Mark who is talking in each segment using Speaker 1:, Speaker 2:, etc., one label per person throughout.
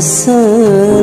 Speaker 1: sun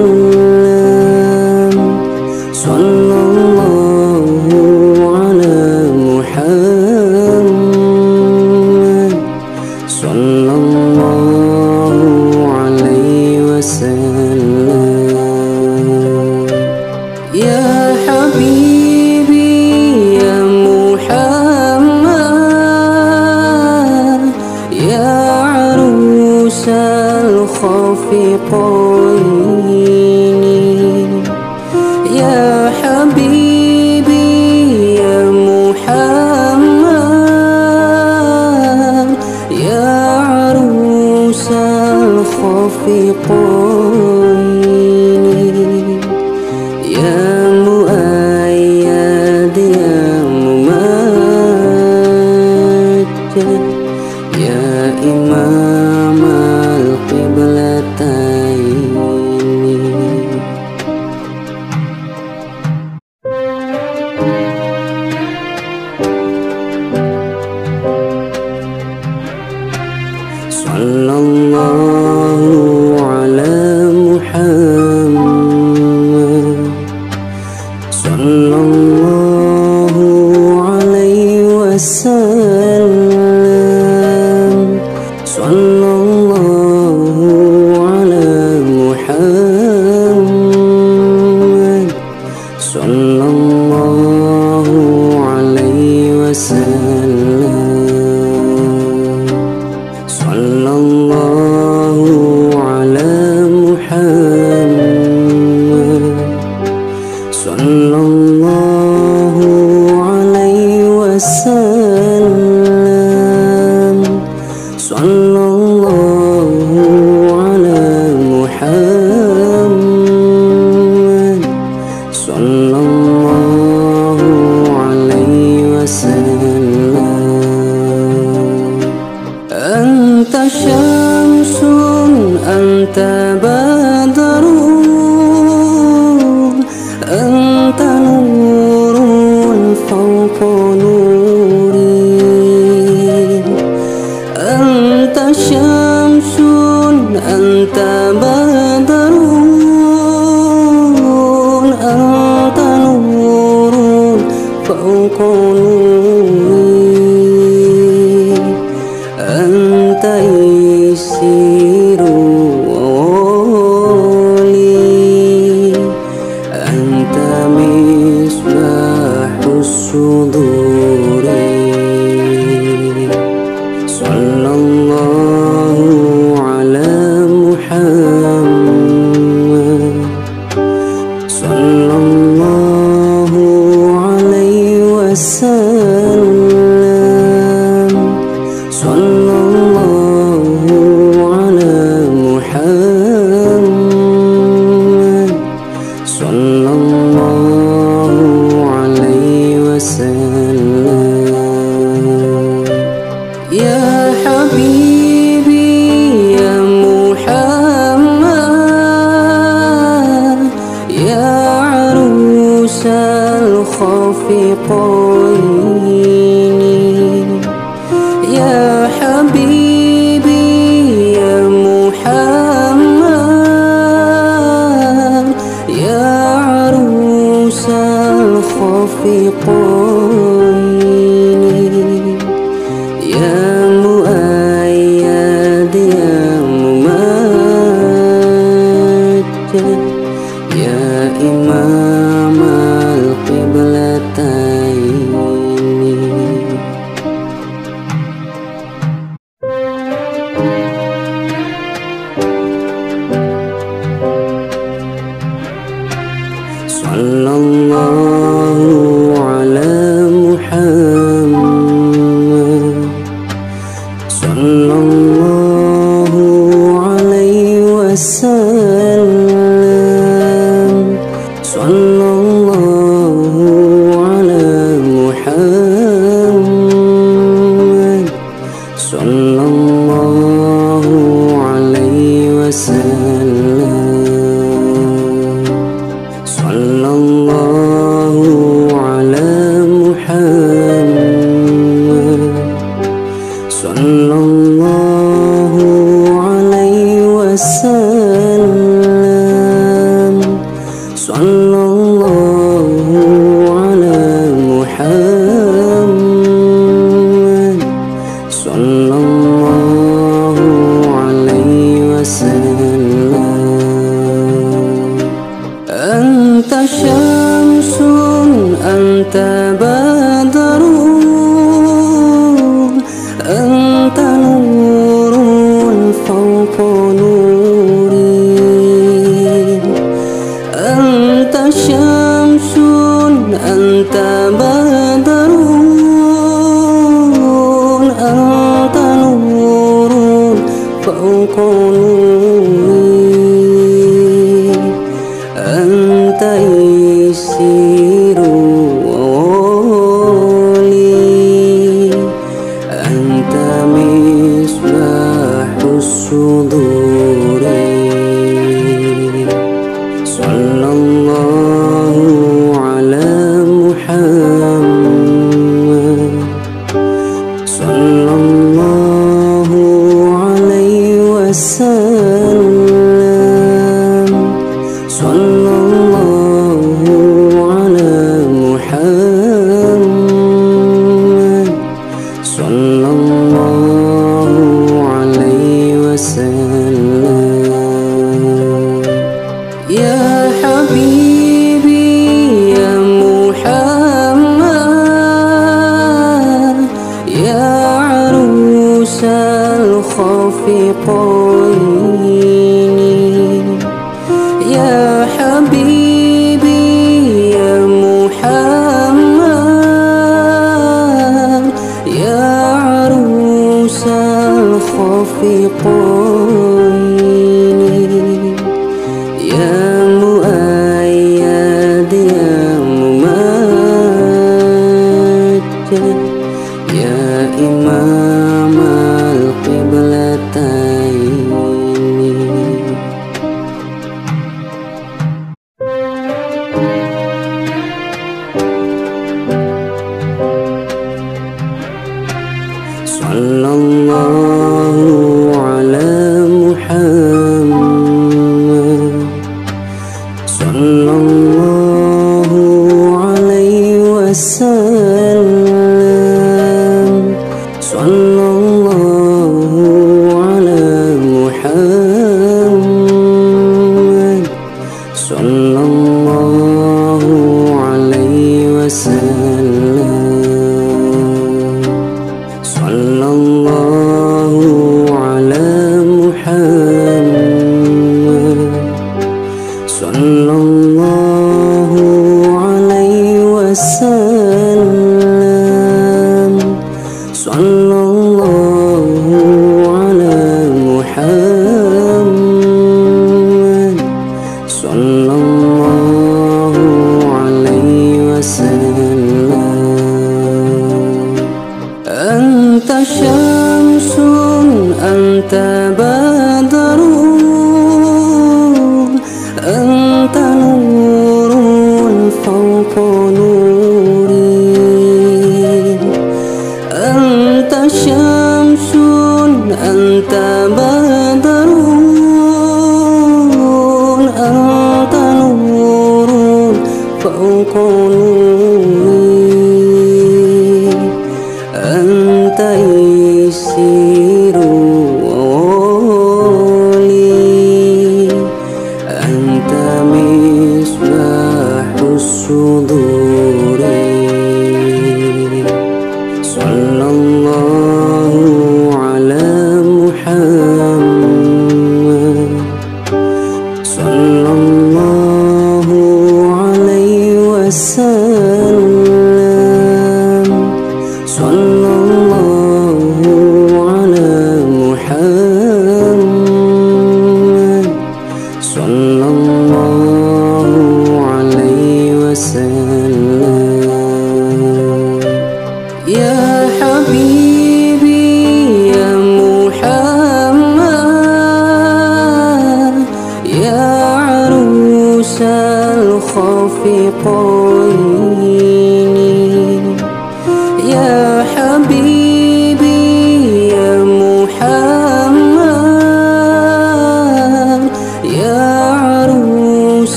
Speaker 1: الله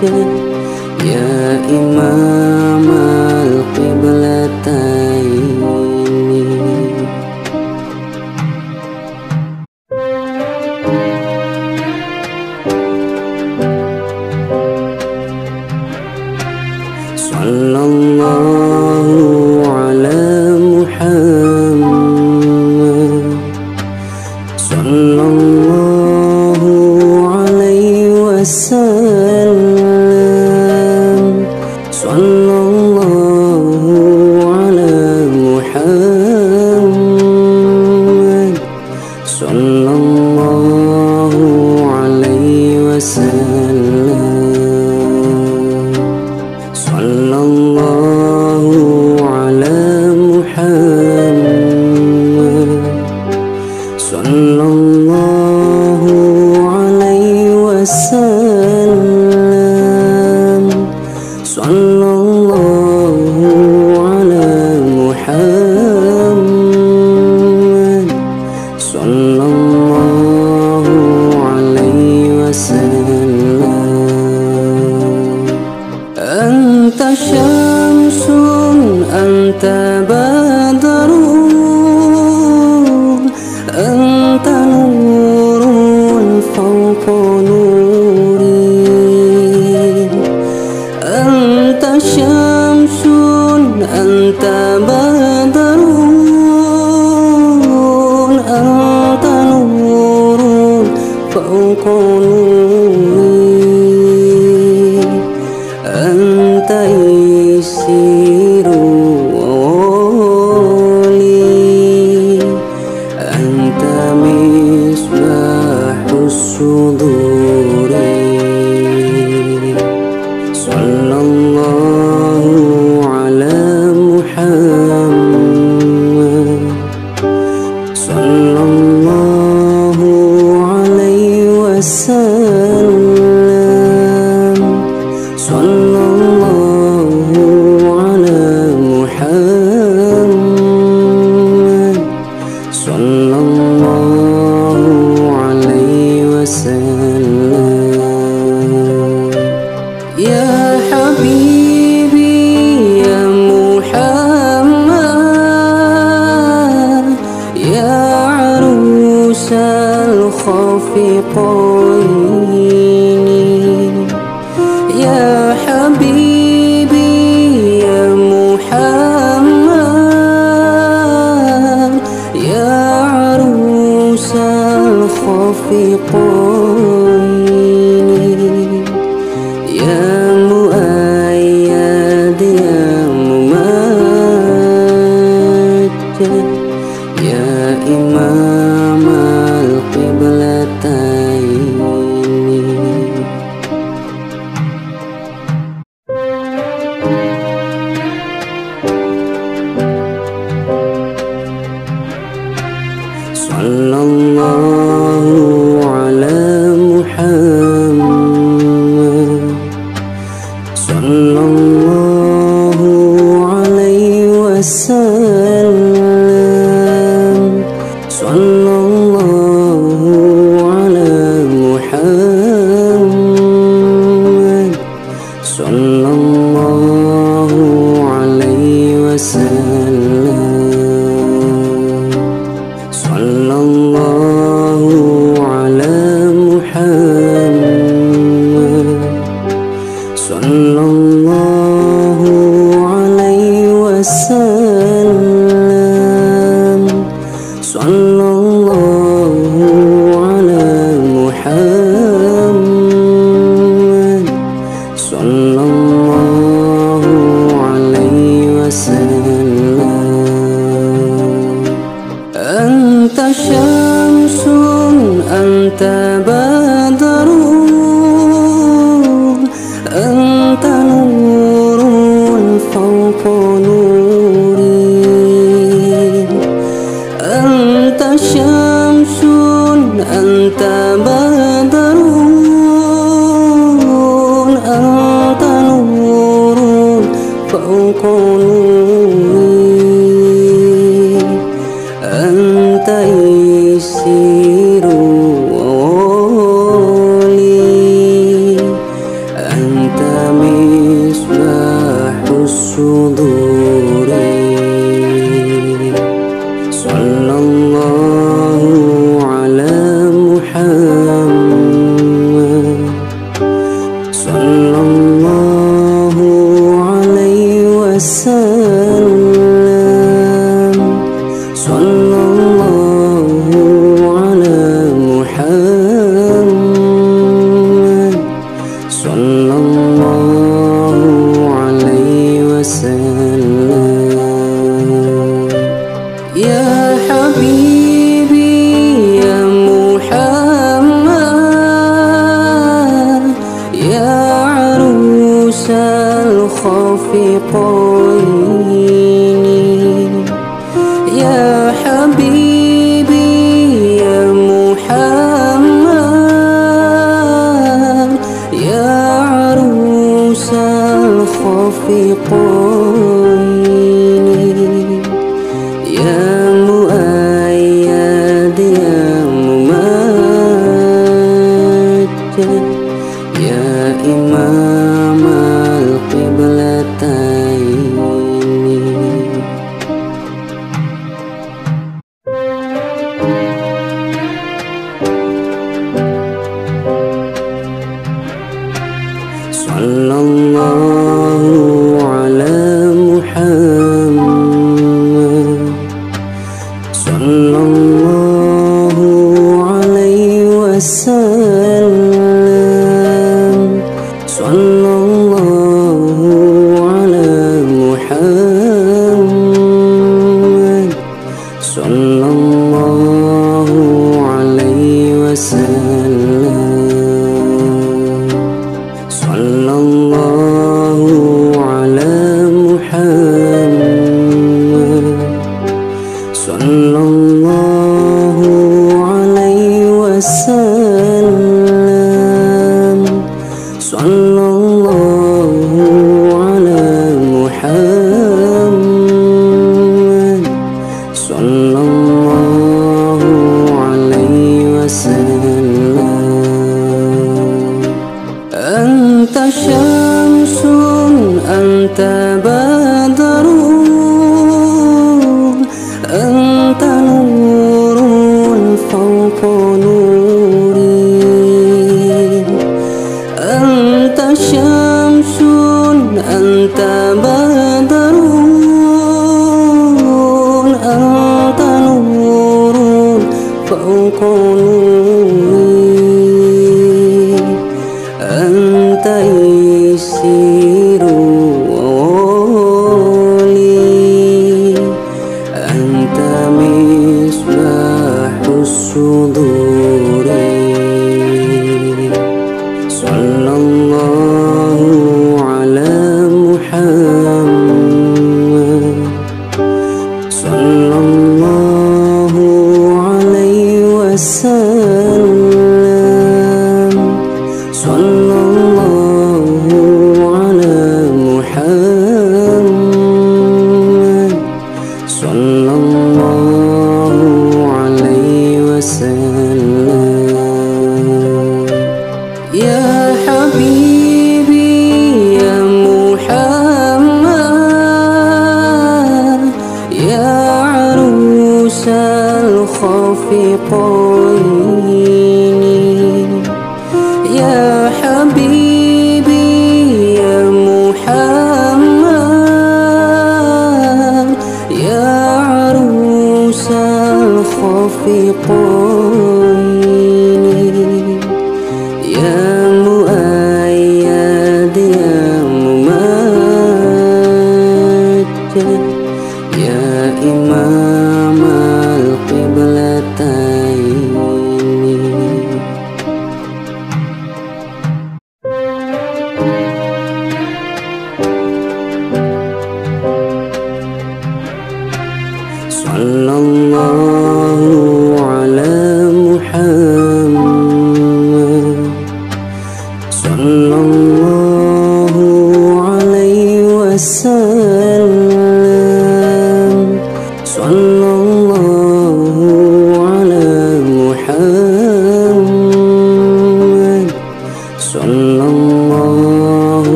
Speaker 1: Good.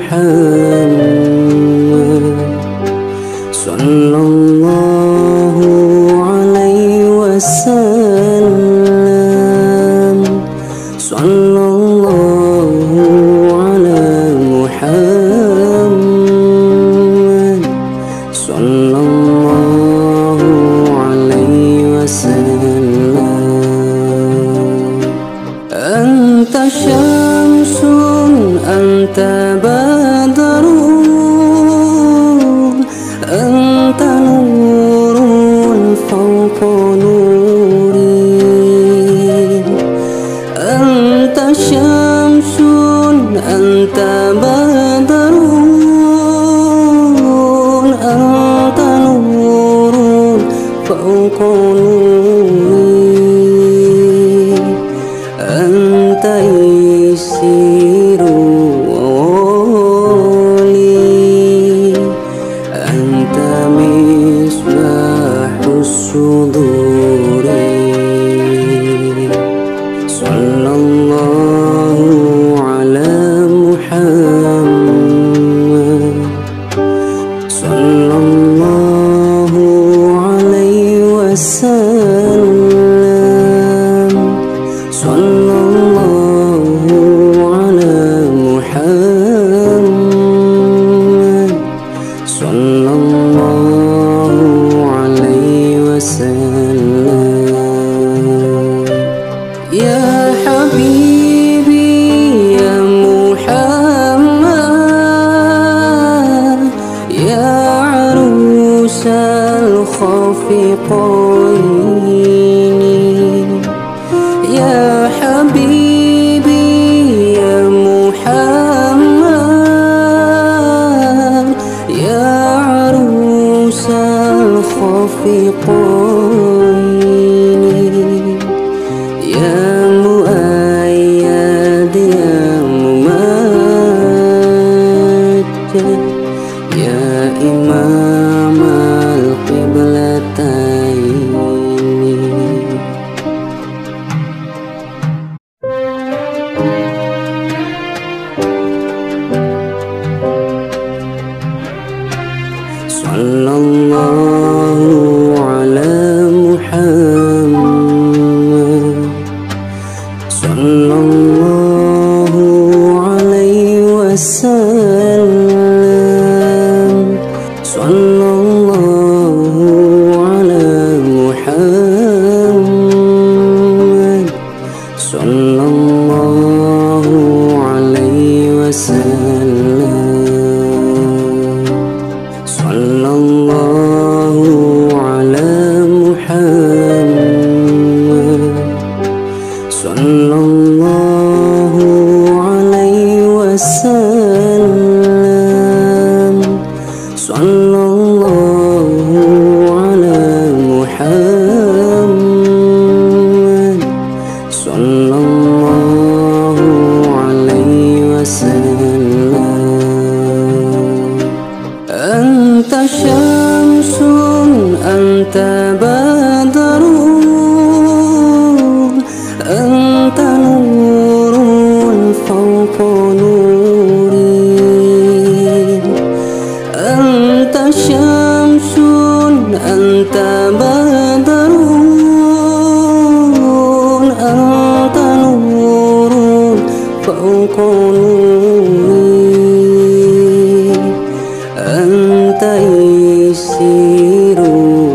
Speaker 1: محمد يا عروس الخافقين নীরূপ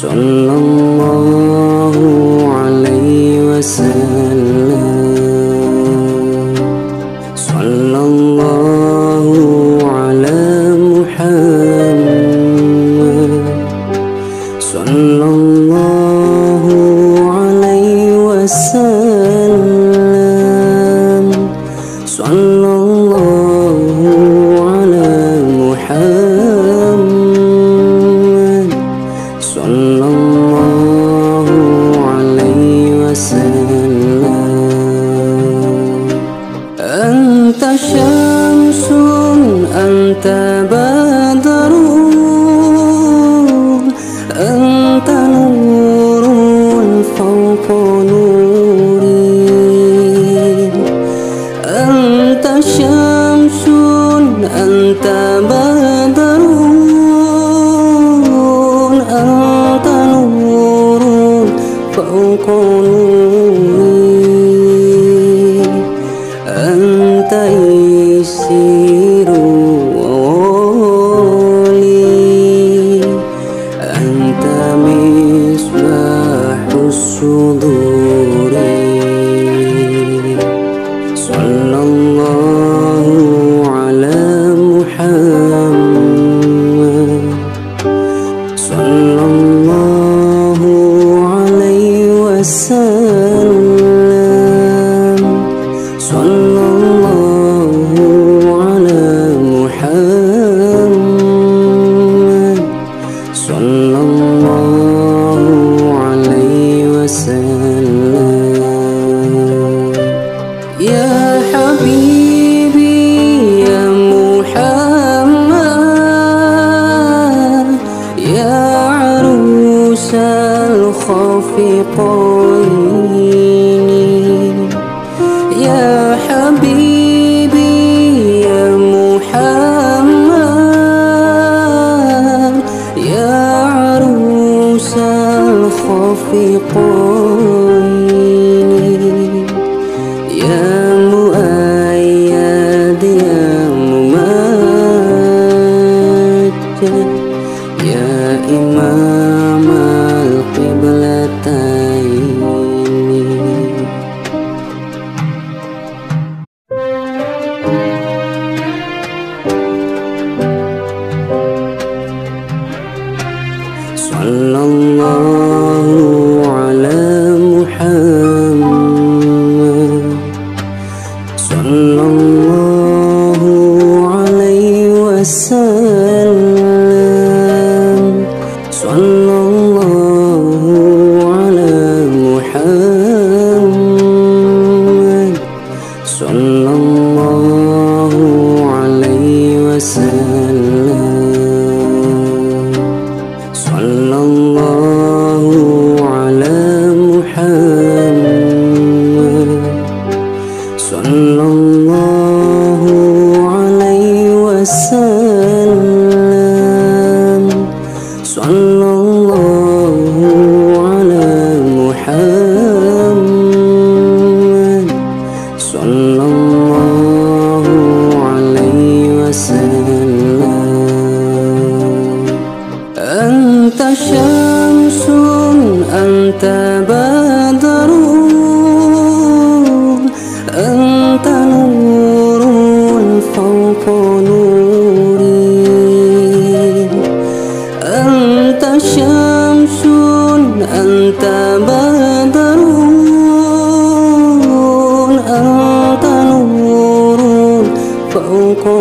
Speaker 1: 总 الخافقين con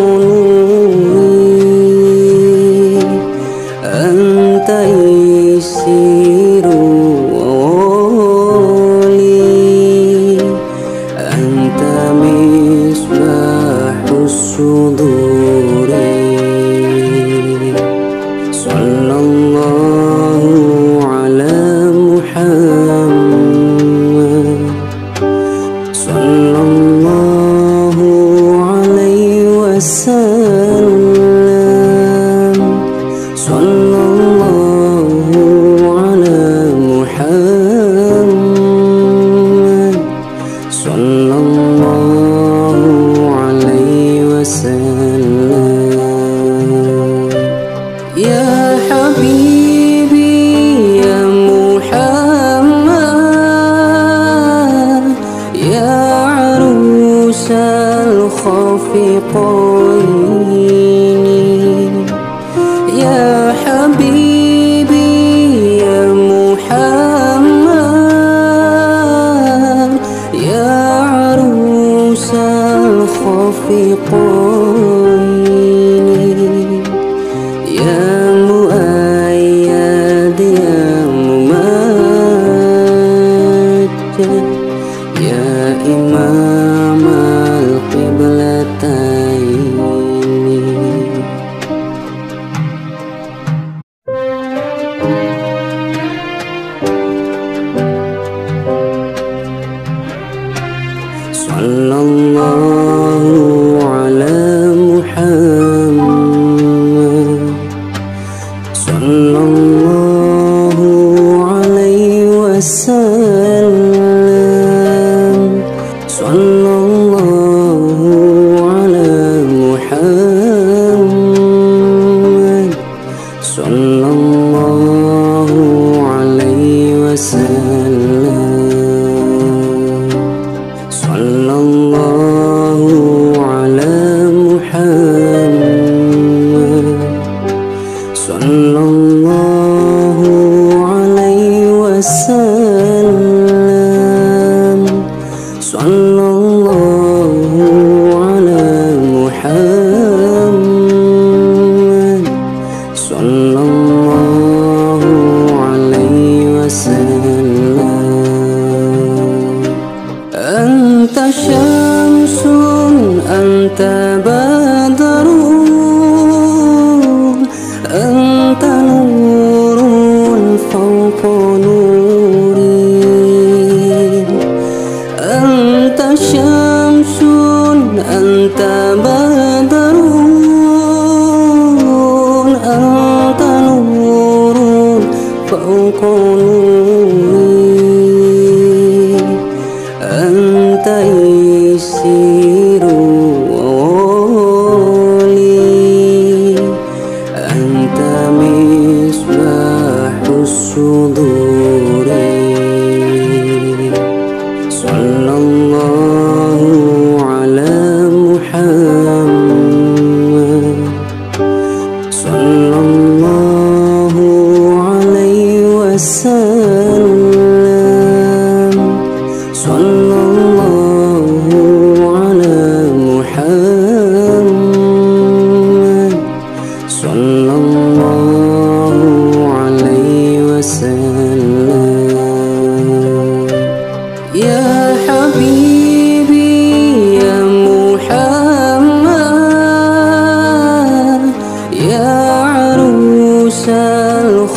Speaker 1: luz.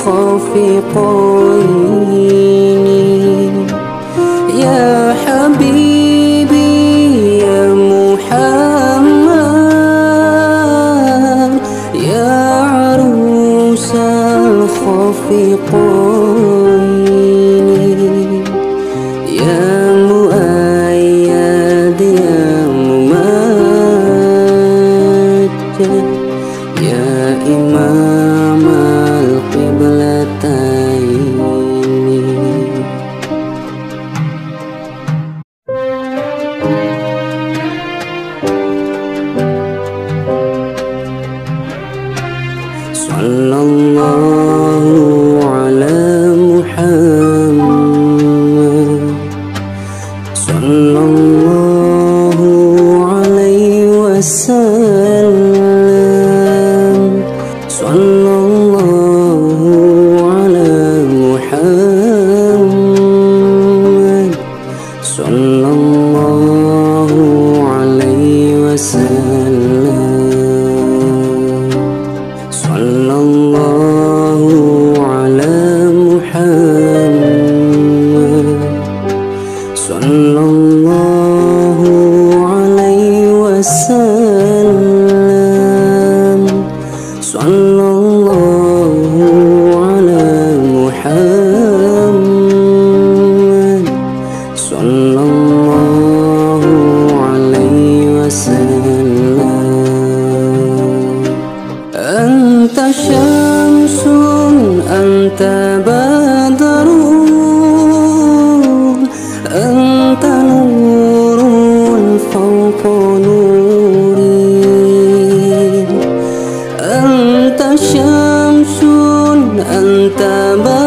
Speaker 1: confie por 真的吗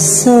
Speaker 1: coração.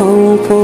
Speaker 1: 错误不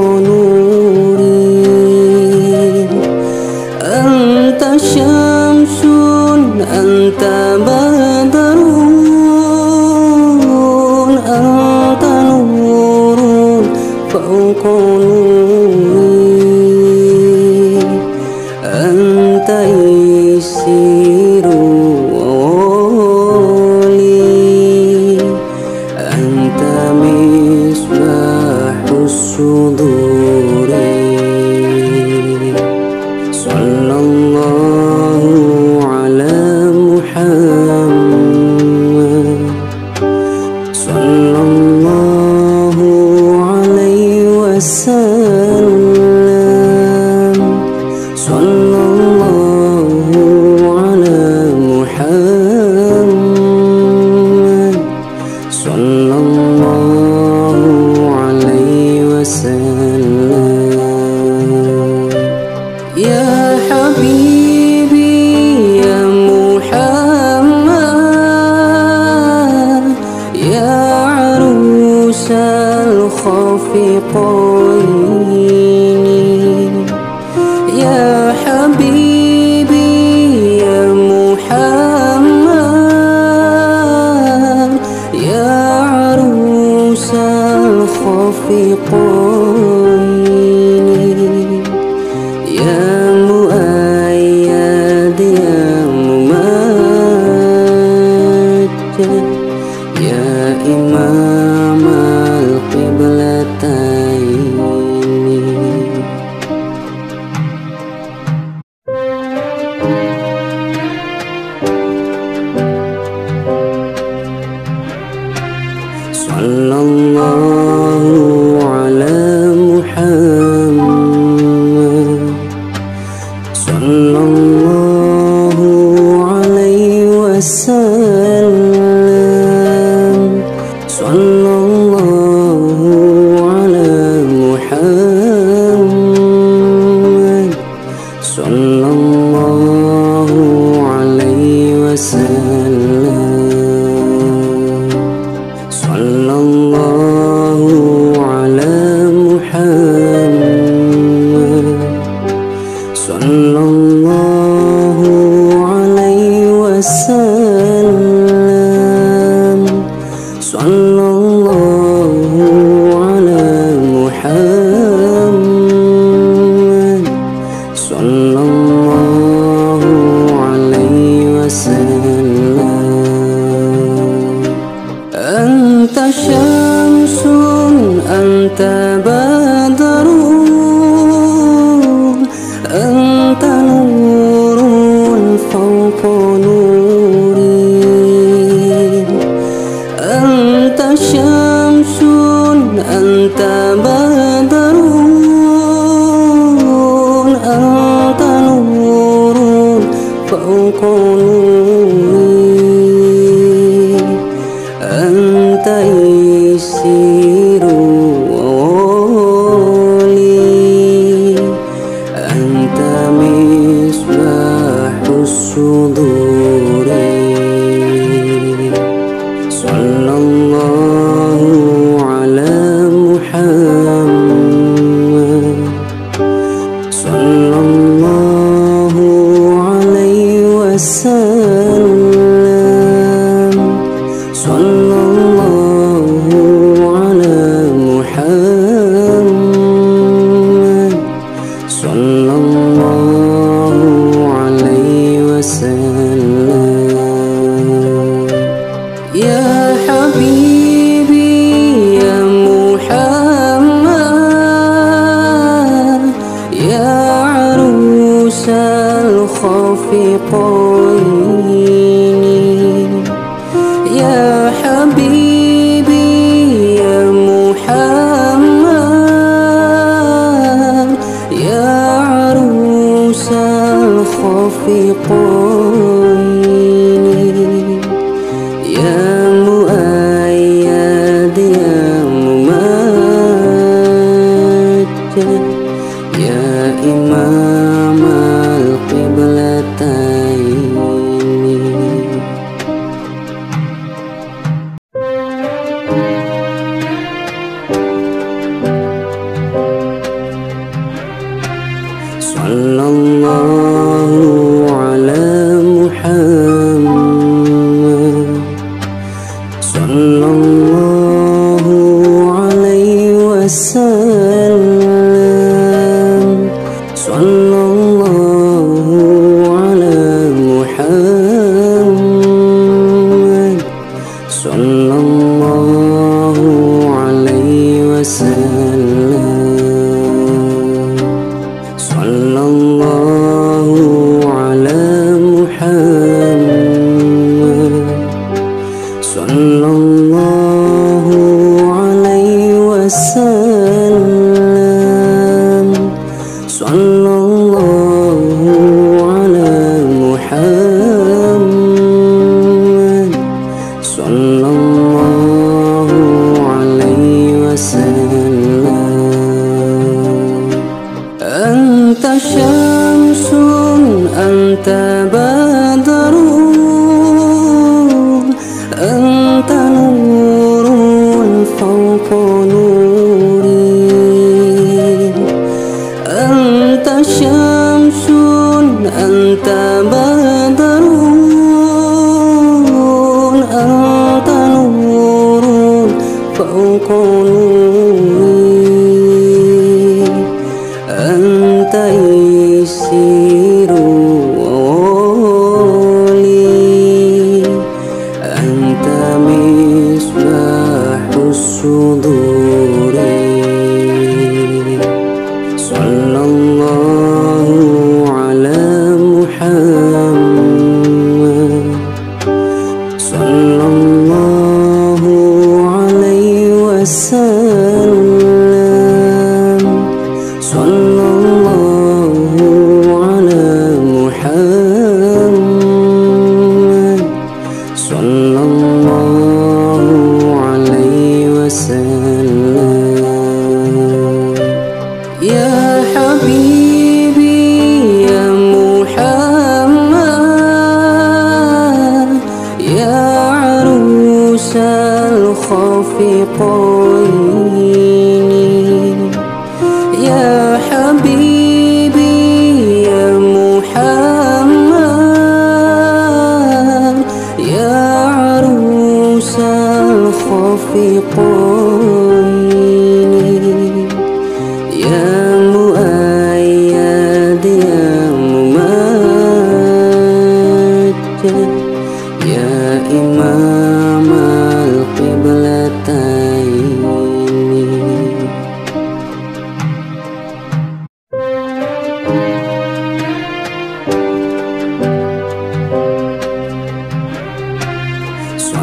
Speaker 1: الله عليه وسلم. أنت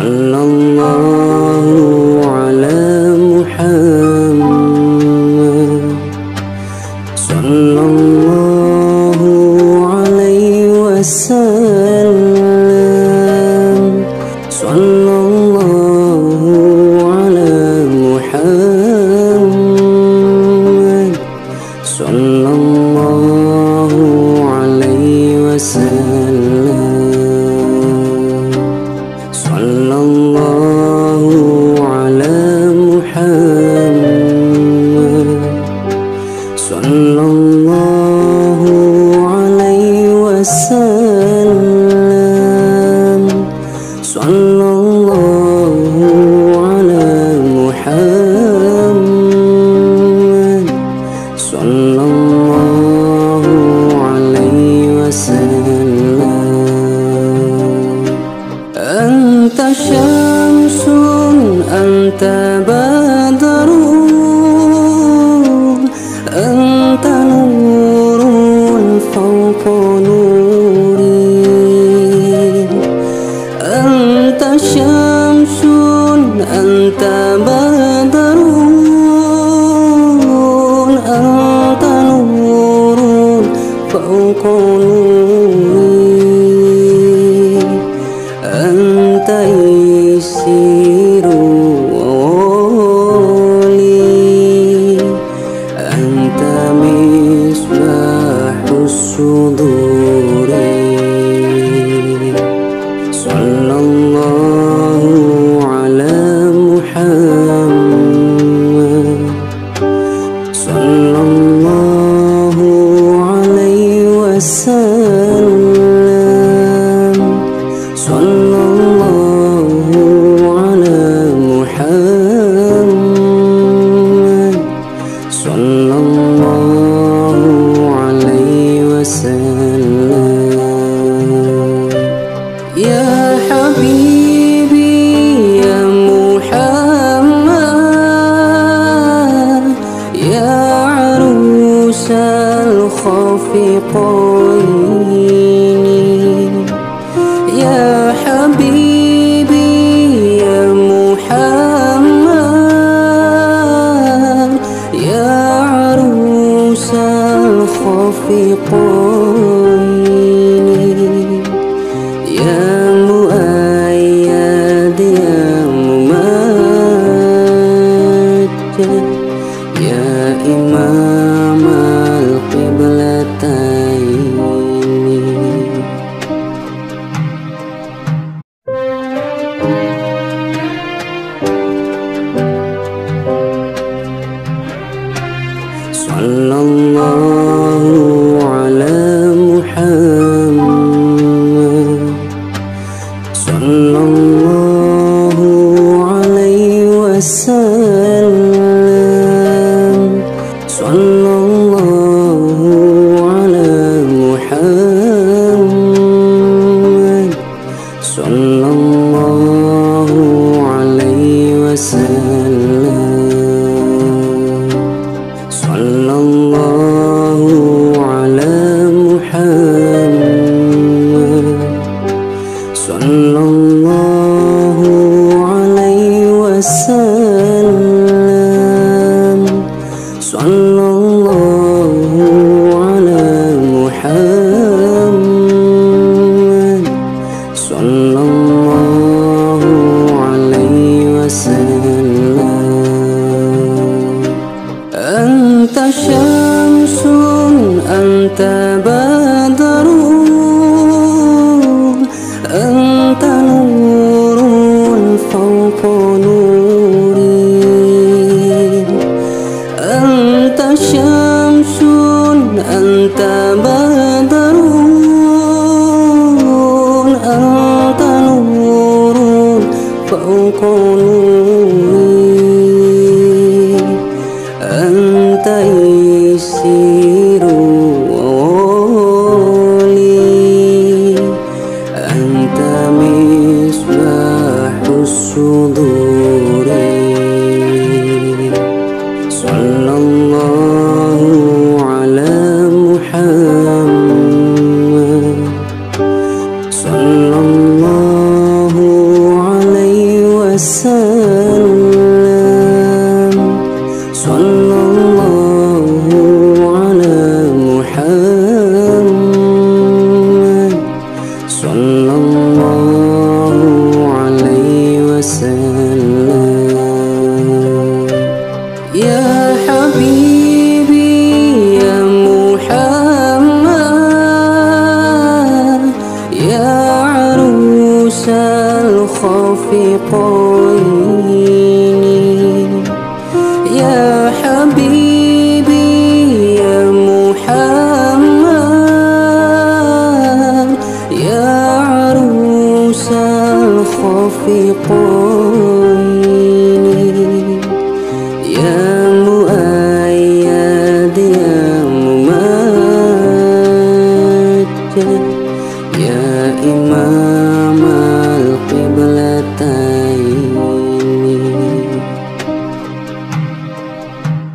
Speaker 1: صلى الله على محمد